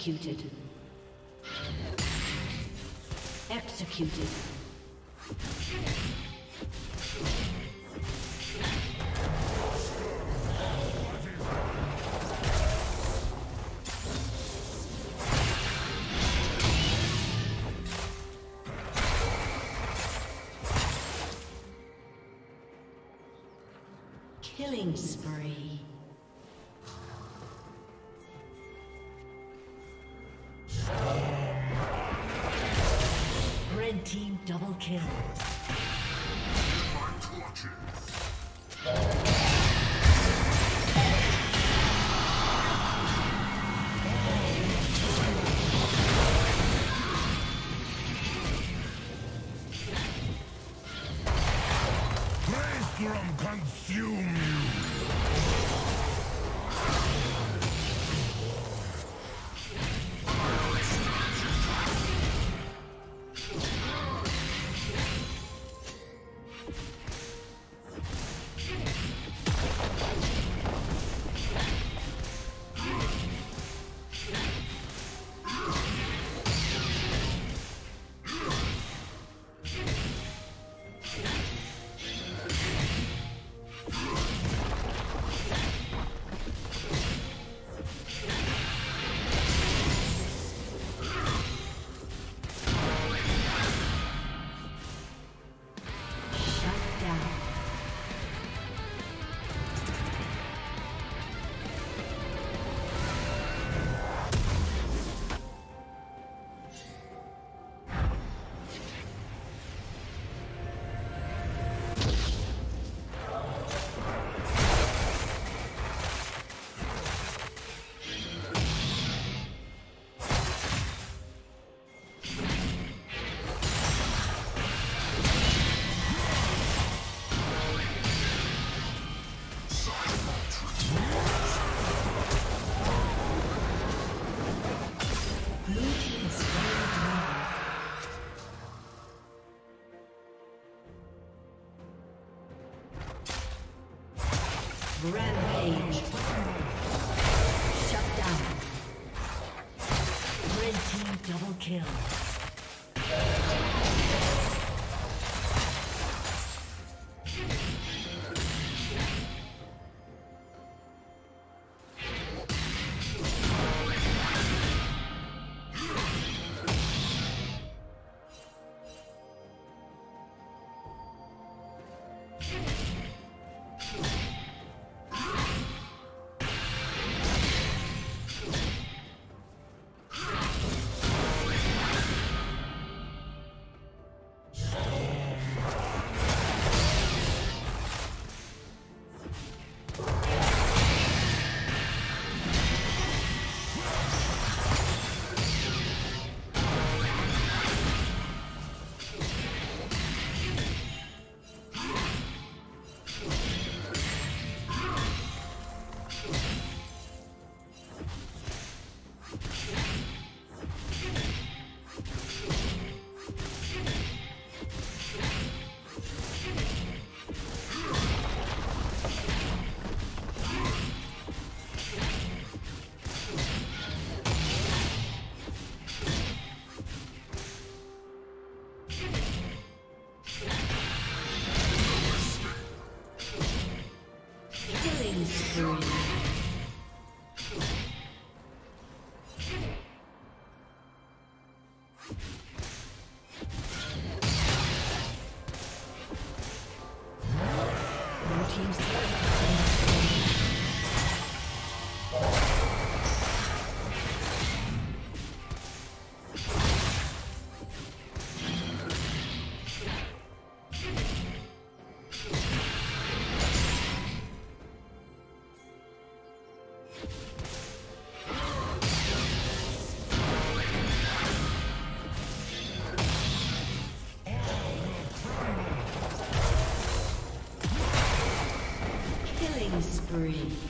Executed. Executed. Killing spree. Grayscrum consume you! Kill. Spree.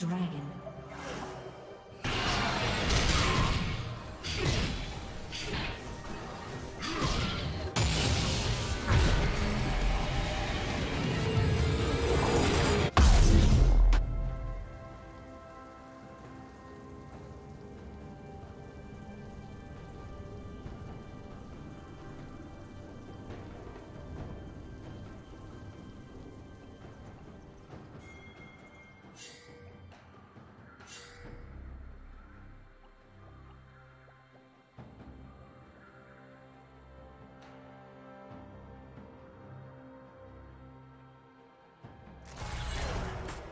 Dragon.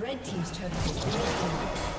Red Team's destroyed.